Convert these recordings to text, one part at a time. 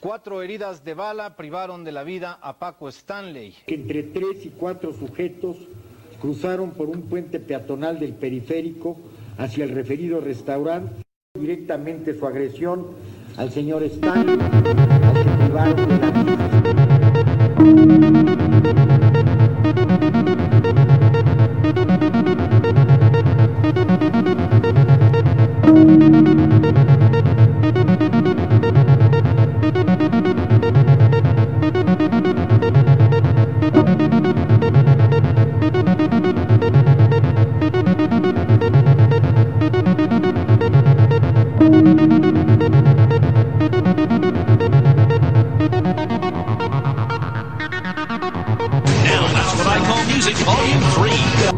Cuatro heridas de bala privaron de la vida a Paco Stanley. Entre tres y cuatro sujetos cruzaron por un puente peatonal del periférico hacia el referido restaurante. Directamente su agresión al señor Stanley, music volume 3.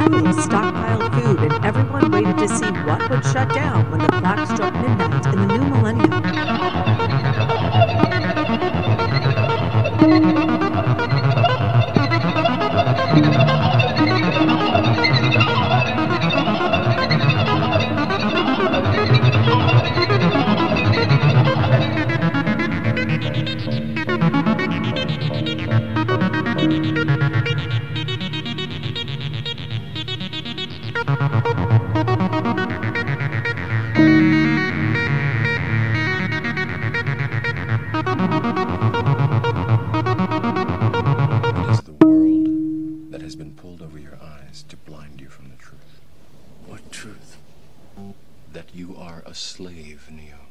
Of stockpiled food, and everyone waited to see what would shut down when the clock struck midnight in the new millennium. That you are a slave, Neo.